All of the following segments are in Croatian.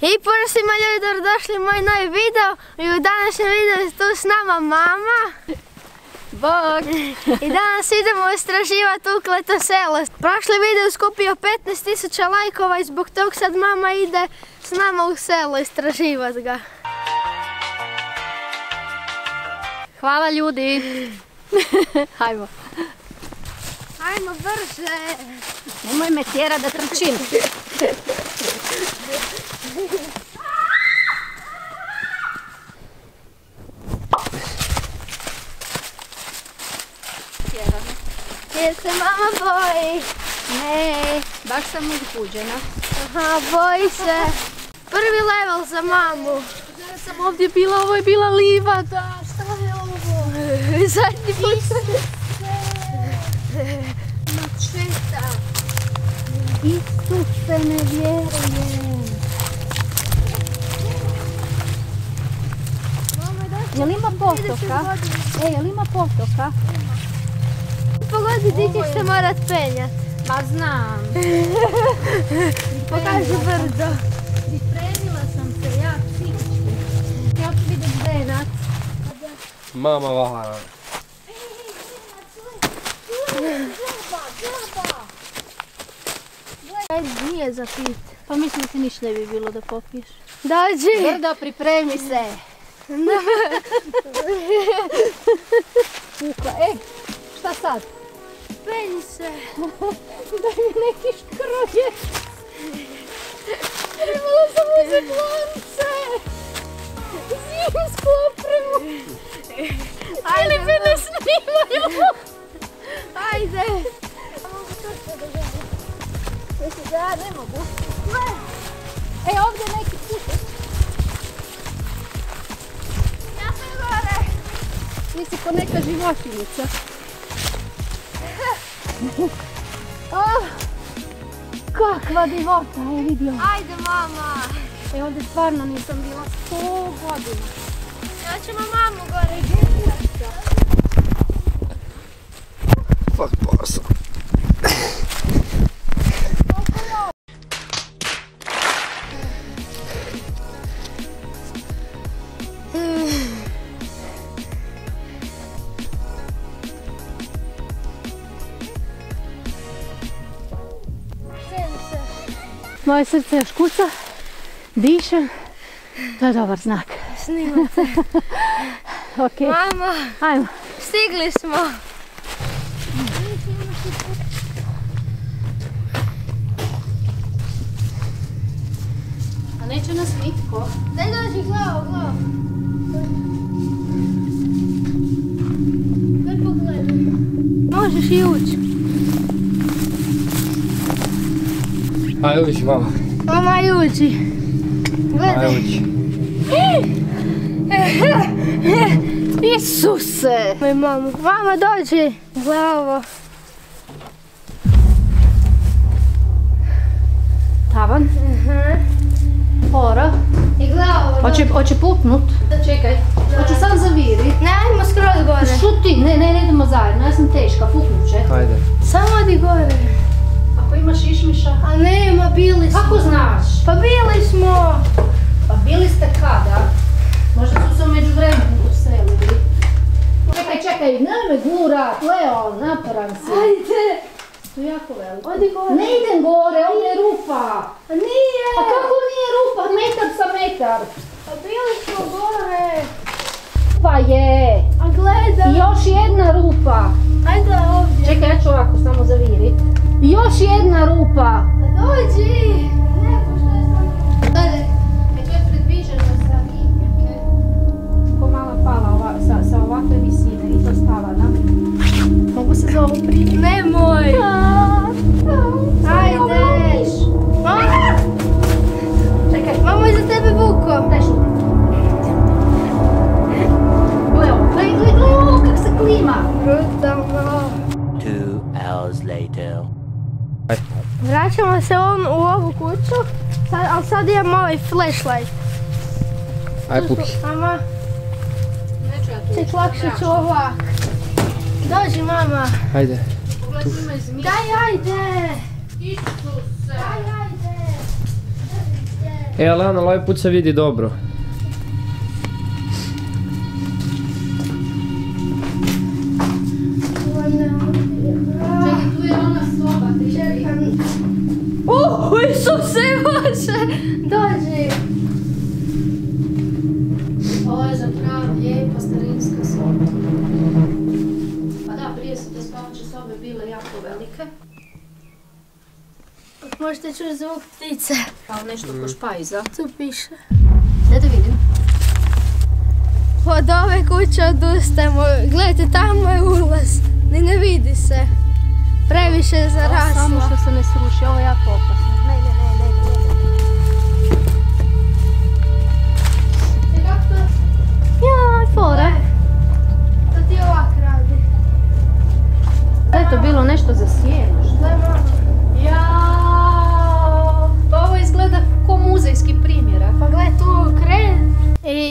I pošto svima ljudi dobrodošli u moj novi video i u današnjem videu je tu s nama mama. Bog! I danas idemo istraživati ukleto selo. Prošli video je skupio 15.000 lajkova i zbog tog sad mama ide s nama u selo istraživati ga. Hvala ljudi. Hajmo. Ajmo brže! Nemoj me tjera da trčim. Jer se mama boji. Ne, baš sam uzbuđena. Aha, boji se. Prvi level za mamu. Ja sam ovdje bila, ovo je bila livada. Šta je ovo? Zadnji put. Mačeta. Isuse, ne vjerujem. Jel ima potoka? E, jel ima potoka? Pogodi di ćeš se morat penjat. Ma znam. Pokaži brdo. Pripremila sam se ja psihički. Ja ću vidjeti venac. Mama vala. Ajde, nije za pit. Pa mislim da ti ništa ne bi bilo da popiješ. Dođi. Brdo, pripremi se. Kuka, e, šta sad? Penji se. Daj mi neki škroje. Trebala sam uzeti lance. Zimsku opremu. Ili ne snimaju. Da ja ne mogu. E, ovdje je neki put. Ja sam gore. Ti si ko neka životinjica. Ah, kakva divota, je vidio. Ajde, mama. E, ovdje stvarno nisam bila 100 godina. Ja ćemo mamu gore. Fuck bossa. Moje srce još kuca, dišem. To je dobar znak. Snimate. Ok, Mama, ajmo. stigli smo. A neće nas nitko. Daj dođi glavo, glavo. Možeš i ući. Aj uđi mama. Mama i uđi. Aj Gledaj. uđi. Isuse! Moj mamu. Mama dođi. Gledaj ovo. Tavan. Ora. I gledaj ovo. Hoće, hoće puknut. Čekaj. Hoće sam zavirit. Ne, ajmo skroz gore. Šuti, ne, ne, ne idemo zajedno, ja sam teška, puknut će. Ajde. Samo odi gore. Ako imaš išmiša. A nema, bili smo. Kako znaš? Pa bili smo. Pa bili ste kada? Možda su se umeđu vremenu uselili. Čekaj, čekaj, ne me gura, Leo, naporan si. Ajde. To je jako veliko. Odi gore. Ne idem gore, ovdje je rupa. A nije. Pa kako nije rupa, metar sa metar? Pa bili smo gore. Pa je. A gledaj. I još jedna rupa. Još jedna rupa. Pa dođi. Vraćamo se on, u ovu kuću, sad, ali sad imamo ovaj flashlight. Aj puki. Mama, Neću ja tu. tek lakše ću ovak. Dođi mama. Ajde. Daj, ajde! Isuse. Daj, ajde! E, ali Ana, ovaj put se vidi dobro. Čekaj, tu je ona soba, Isuse Bože! Dođi! Ovo je zapravo lijepa starinska soba. Pa da, prije su te spavače sobe bile jako velike. Možete čuti zvuk ptice. Kao nešto ko špajza. Tu piše. Ne da vidim. Od ove kuće odustajemo. Gledajte, tamo je ulaz. Ni ne vidi se. Previše je Samo zaraslo. što se ne sruši, ovo je jako opasno.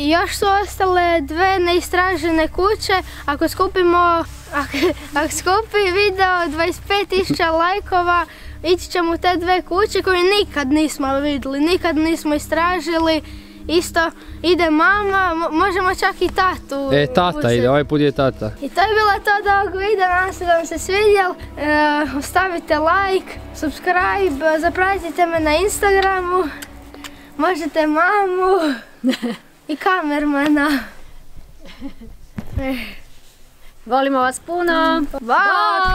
I još su ostale dve neistražene kuće. Ako skupimo, ako, ako skupi video 25.000 lajkova, ići ćemo u te dve kuće koje nikad nismo vidjeli, nikad nismo istražili. Isto ide mama, mo- možemo čak i tatu. E, tata uzeti. ide, ovaj put je tata. I to je bilo to od ovog videa, nadam se da vam se svidjel. E, ostavite like, subscribe, zapratite me na Instagramu. Možete mamu i kamermana. Volimo vas puno. Bye!